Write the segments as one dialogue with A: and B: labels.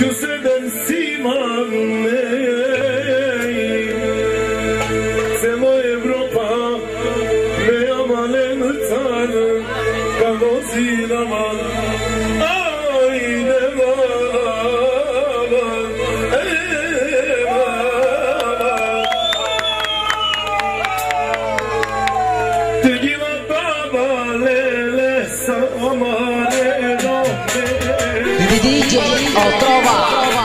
A: Köseden siman Semo Evropa Ne amalen tar Kagozin aman Ay ne var Eyvallah Tegila baba lele di DJ ho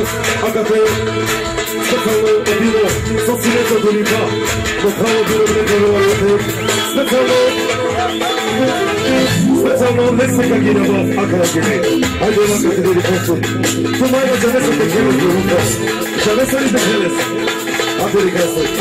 A: る赤く戦うエビをそしれたドリバーの顔ブルブルブル割れてスペシャルスペシャルの熱せかければ赤だけでアイドルの駆け取りコース隣のジャネスってゲームをス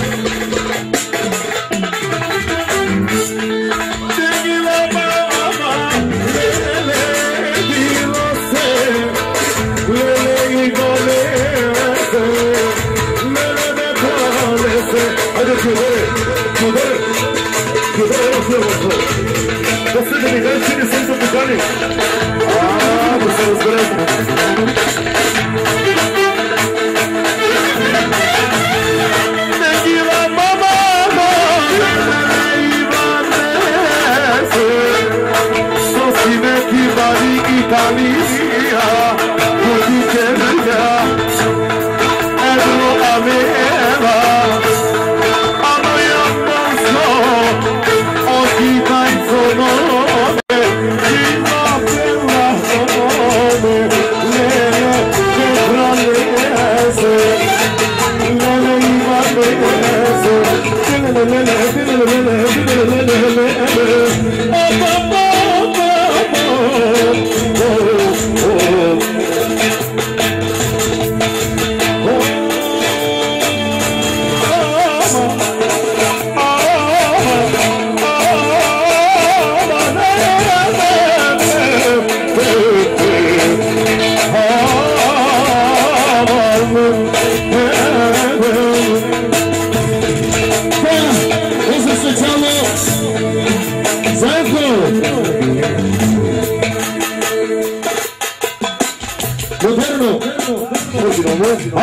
A: The world of miracle. The city of the sense of the gunning. Ah, the Oh, Moderno. Moderno.